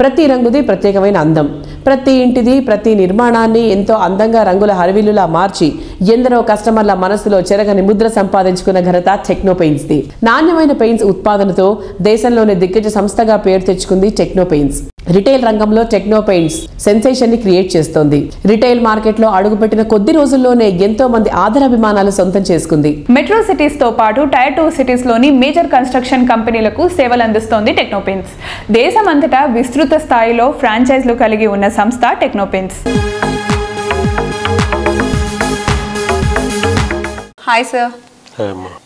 ప్రతి రంగుది ప్రత్యేకమైన అందం. ప్రతి ఇంటిది ప్రతి నిర్మాణాన్ని ఎంతో అందంగా రంగుల హరివిలులా మార్చి ఎందరో కస్టమర్ల మనసులో చెరగని ముద్ర సంపాదించుకున్న ఘనత టెక్నో పెయింట్స్ ది. నాణ్యమైన పెయింట్స్ ఉత్పాదనతో దేశంలోని దిగ్గజ సంస్థగా పేరు తెచ్చుకుంది టెక్నో పెయింట్స్. రిటైల్ రంగంలో టెక్నో పెయింట్స్ సెన్సేషన్ని క్రియేట్ చేస్తోంది. రిటైల్ మార్కెట్లో అడుగుపెట్టిన కొద్ది రోజుల్లోనే ఎంతో మంది ఆదరాభిమానాలు సొంతం చేసుకుంది. మెట్రో సిటీస్తో పాటు టైర్ టూ సిటీస్లోని మేజర్ కన్స్ట్రక్షన్ కంపెనీలకు సేవలు అందిస్తోంది టెక్నోపెన్స్ దేశమంతటా విస్తృత స్థాయిలో ఫ్రాంచైజ్లు కలిగి ఉన్న సంస్థ టెక్నోపెన్స్ హాయ్ సార్.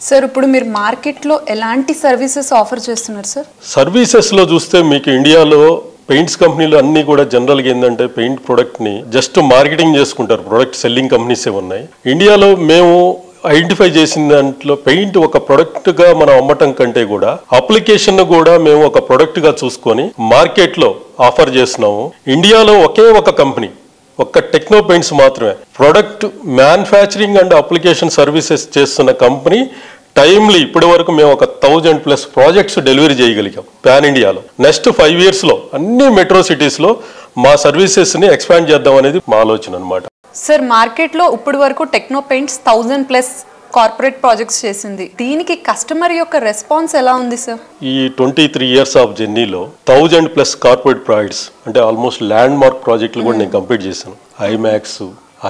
సార్ ఇప్పుడు మీరు మార్కెట్లో ఎలాంటి సర్వీసెస్ ఆఫర్ చేస్తున్నారు సార్ సర్వీసెస్లో చూస్తే మీకు ఇండియాలో పెయింట్స్ కంపెనీలు అన్నీ కూడా జనరల్గా ఏంటంటే పెయింట్ ప్రోడక్ట్ని జస్ట్ మార్కెటింగ్ చేసుకుంటారు. ప్రొడక్ట్ సెల్లింగ్ కంపెనీస్ ఉన్నాయి. ఇండియాలో మేము ఐడెంటిఫై చేసిన దాంట్లో పెయింట్ ఒక ప్రొడక్ట్గా మనం అమ్మటం కంటే కూడా అప్లికేషన్ కూడా మేము ఒక ప్రొడక్ట్గా చూసుకొని మార్కెట్లో ఆఫర్ చేస్తున్నాము. ఇండియాలో ఒకే ఒక కంపెనీ ఒక్క టెక్నో పెయింట్స్ మాత్రమే. Product manufacturing and application services చేస్తున్న కంపెనీ టైమ్లీ ఇప్పటి వరకు మేము ఒక థౌజండ్ ప్లస్ ప్రాజెక్ట్స్ డెలివరీ చేయగలిగాం పాన్ ఇండియాలో నెక్స్ట్ ఫైవ్ ఇయర్స్లో అన్ని మెట్రో సిటీస్లో మా సర్వీసెస్ని ఎక్స్పాండ్ చేద్దాం అనేది మా ఆలోచన అనమాట సార్ మార్కెట్లో ఇప్పటి వరకు Techno Paints thousand plus corporate projects చేసింది. దీనికి కస్టమర్ యొక్క రెస్పాన్స్ ఎలా ఉంది సార్ ఈ ట్వంటీ త్రీ ఇయర్స్ ఆఫ్ జర్నీలో థౌజండ్ ప్లస్ కార్పొరేట్ ప్రాజెక్ట్స్ అంటే ఆల్మోస్ట్ ల్యాండ్ మార్క్ ప్రాజెక్టులు కూడా నేను కంప్లీట్ చేశాను. ఐమాక్స్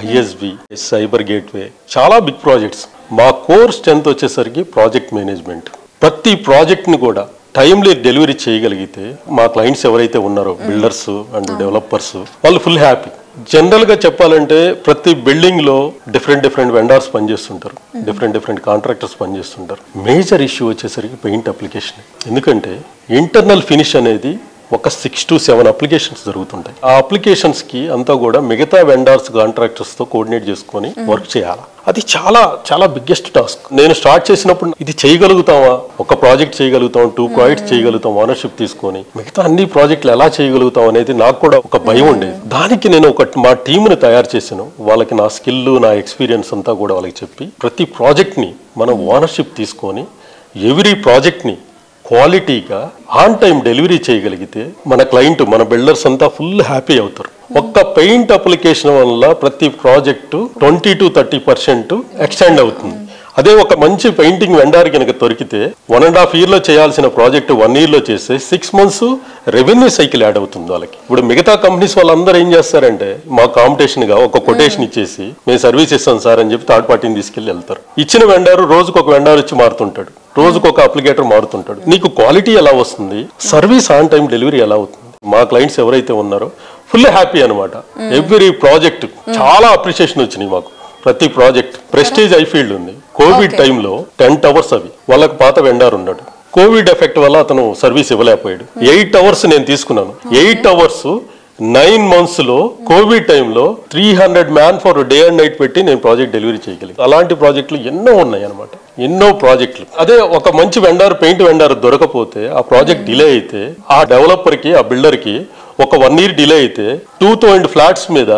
ఐఎస్బి సైబర్ గేట్వే చాలా బిగ్ ప్రాజెక్ట్స్ మా కోర్ స్ట్రెంత్ వచ్చేసరికి ప్రాజెక్ట్ మేనేజ్మెంట్. ప్రతి ప్రాజెక్ట్ని కూడా టైమ్లీ డెలివరీ చేయగలిగితే మా క్లయింట్స్ ఎవరైతే ఉన్నారో బిల్డర్స్ అండ్ డెవలపర్స్ వాళ్ళు ఫుల్ హ్యాపీ జనరల్గా చెప్పాలంటే ప్రతి బిల్డింగ్లో డిఫరెంట్ డిఫరెంట్ వెండర్స్ పనిచేస్తుంటారు డిఫరెంట్ డిఫరెంట్ కాంట్రాక్టర్స్ పనిచేస్తుంటారు. మేజర్ ఇష్యూ వచ్చేసరికి పెయింట్ అప్లికేషన్ ఎందుకంటే ఇంటర్నల్ ఫినిష్ అనేది ఒక సిక్స్ టు సెవెన్ అప్లికేషన్స్ జరుగుతుంటాయి. ఆ అప్లికేషన్స్కి అంతా కూడా మిగతా వెండర్స్ కాంట్రాక్టర్స్తో కోఆర్డినేట్ చేసుకొని వర్క్ చేయాలి? అది చాలా చాలా బిగ్గెస్ట్ టాస్క్ నేను స్టార్ట్ చేసినప్పుడు ఇది చేయగలుగుతామా ఒక ప్రాజెక్ట్ చేయగలుగుతాం టూ ప్రాజెక్ట్స్ చేయగలుగుతాం ఓనర్షిప్ తీసుకొని మిగతా అన్ని ప్రాజెక్టులు ఎలా చేయగలుగుతాం అనేది నాకు కూడా ఒక భయం ఉండేది. దానికి నేను ఒక మా టీంని తయారు చేశాను. వాళ్ళకి నా స్కిల్ నా ఎక్స్పీరియన్స్ అంతా కూడా వాళ్ళకి చెప్పి ప్రతి ప్రాజెక్ట్ని మనం ఓనర్షిప్ తీసుకొని ఎవ్రీ ప్రాజెక్ట్ని క్వాలిటీగా ఆన్ టైం డెలివరీ చేయగలిగితే మన క్లయింట్ మన బిల్డర్స్ అంతా ఫుల్ హ్యాపీ అవుతారు. ఒక్క పెయింట్ అప్లికేషన్ వల్ల ప్రతి project twenty to thirty percent extend అవుతుంది. అదే ఒక మంచి పెయింటింగ్ వెండార్ కనుక దొరికితే వన్ అండ్ హాఫ్ ఇయర్లో చేయాల్సిన ప్రాజెక్ట్ వన్ ఇయర్లో చేస్తే six months revenue cycle add అవుతుంది వాళ్ళకి. ఇప్పుడు మిగతా కంపెనీస్ వాళ్ళందరూ ఏం చేస్తారంటే మా కాంపిటీషన్గా ఒక కొటేషన్ ఇచ్చేసి మేము సర్వీస్ ఇస్తాం సార్ అని చెప్పి థర్డ్ పార్టీని తీసుకెళ్ళి వెళ్తారు. ఇచ్చిన వెండారు రోజుకు ఒక వెండార్ వచ్చి మారుతుంటాడు. రోజుకు ఒక అప్లికేటర్ మారుతుంటాడు. నీకు క్వాలిటీ ఎలా వస్తుంది? సర్వీస్ ఆన్ టైం డెలివరీ ఎలా అవుతుంది? మా క్లయింట్స్ ఎవరైతే ఉన్నారో ఫుల్ హ్యాపీ అనమాట ఎవ్రీ ప్రాజెక్ట్ చాలా అప్రిషియేషన్ వచ్చినాయి మాకు. ప్రతి ప్రాజెక్ట్ ప్రెస్టీజ్ ఐఫీల్డ్ ఉంది. కోవిడ్ టైంలో టెన్ అవర్స్ అవి. వాళ్ళకి పాత వెండార్ ఉన్నాడు కోవిడ్ ఎఫెక్ట్ వల్ల అతను సర్వీస్ ఇవ్వలేకపోయాడు. ఎయిట్ అవర్స్ నేను తీసుకున్నాను. ఎయిట్ అవర్స్ నైన్ మంత్స్లో కోవిడ్ టైంలో three hundred man for day and night పెట్టి నేను ప్రాజెక్ట్ డెలివరీ చేయగలిగాను. అలాంటి ప్రాజెక్టులు ఎన్నో ఉన్నాయి అనమాట ఎన్నో ప్రాజెక్టులు. అదే ఒక మంచి వెండార్ పెయింట్ వెండార్ దొరకపోతే ఆ ప్రాజెక్ట్ డిలే అయితే ఆ డెవలపర్కి ఆ బిల్డర్కి ఒక వన్ ఇయర్ డిలే అయితే టూ థౌసండ్ ఫ్లాట్స్ మీద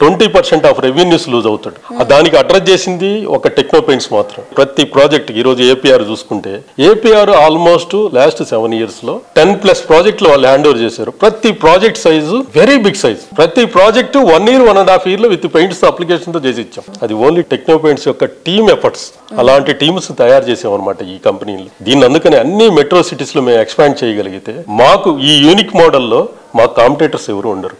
twenty percent of revenues lose అవుతాడు. దానికి అడ్రస్ చేసింది ఒక టెక్నో పెయింట్స్ మాత్రం. ప్రతి ప్రాజెక్ట్ ఈ రోజు ఏపీఆర్ చూసుకుంటే ఏపీఆర్ ఆల్మోస్ట్ లాస్ట్ సెవెన్ ఇయర్స్లో టెన్ ప్లస్ ప్రాజెక్టులు వాళ్ళు హ్యాండ్ ఓవర్ చేశారు. ప్రతి project size very big size. ప్రతి project one year one and half ఇయర్లో విత్ పెయింట్స్ అప్లికేషన్తో చేసి ఇచ్చాం. అది ఓన్లీ టెక్నో పెయింట్స్ యొక్క టీమ్ ఎఫర్ట్స్. అలాంటి టీమ్స్ తయారు చేసాం అనమాట ఈ కంపెనీలు. దీన్ని అందుకని అన్ని మెట్రో సిటీస్లో మేము ఎక్స్పాండ్ చేయగలిగితే మాకు ఈ యూనిక్ మోడల్లో మా కాంపిటేటర్స్ ఎవరు ఉండరు.